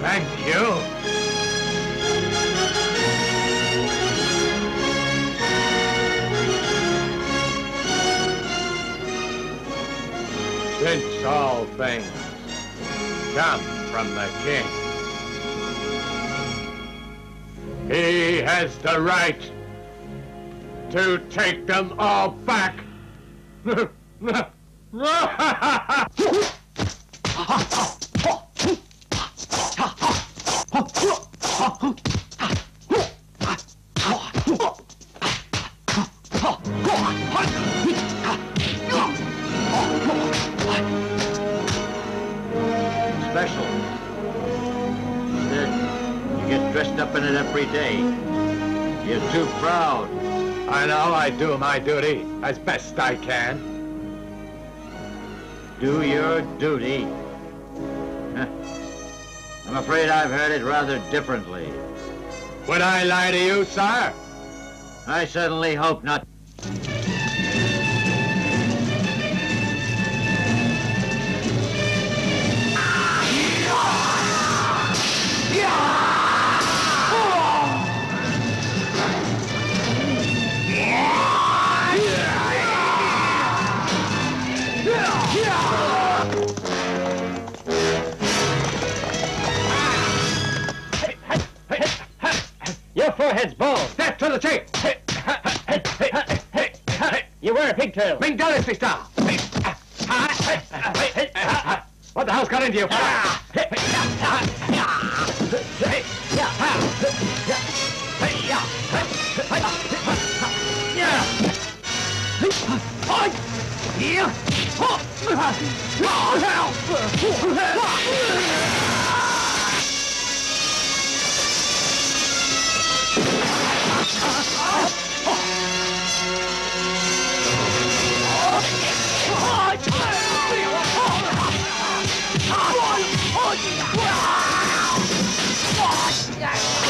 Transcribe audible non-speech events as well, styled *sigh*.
Thank you. Since all things come from the king, he has the right to take them all back. *laughs* *laughs* dressed up in it every day. You're too proud. I know I do my duty as best I can. Do your duty. *laughs* I'm afraid I've heard it rather differently. Would I lie to you, sir? I certainly hope not. to the tape. You were a pigtail. Mentality style. What the hell's got into you? Yeah. Yeah. Yeah. Yeah. Yeah. Yeah. Yeah!